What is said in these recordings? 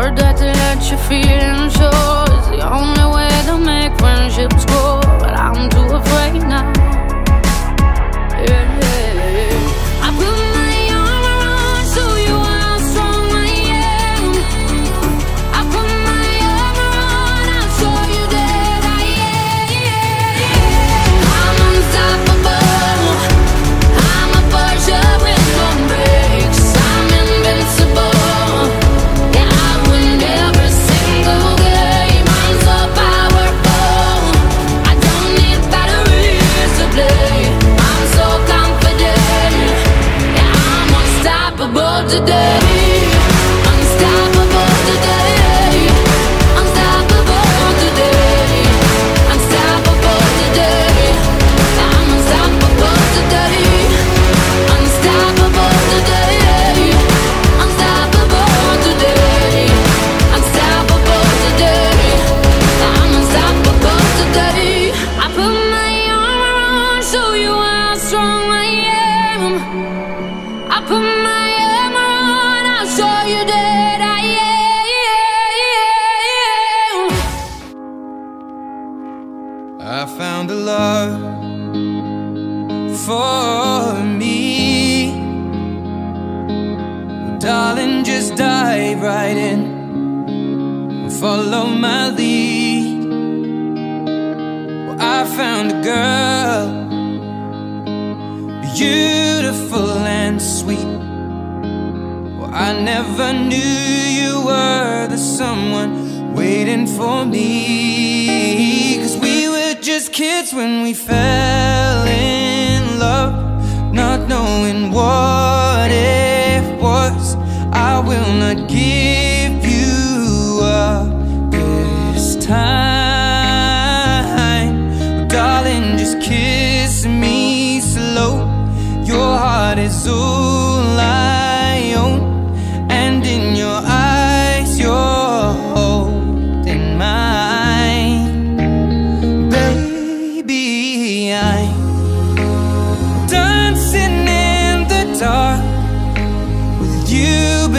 I've that to let you feel and show is the only way to make friendships grow, but I'm too afraid now. Yeah, today. Darling, just dive right in follow my lead. Well, I found a girl, beautiful and sweet. Well, I never knew you were the someone waiting for me. Cause we were just kids when we fell in love, not knowing what was. I will not give you up this time. Darling, just kiss me slow. Your heart is all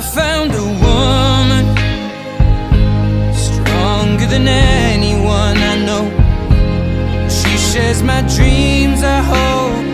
I found a woman stronger than anyone I know. She shares my dreams. I hope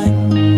time.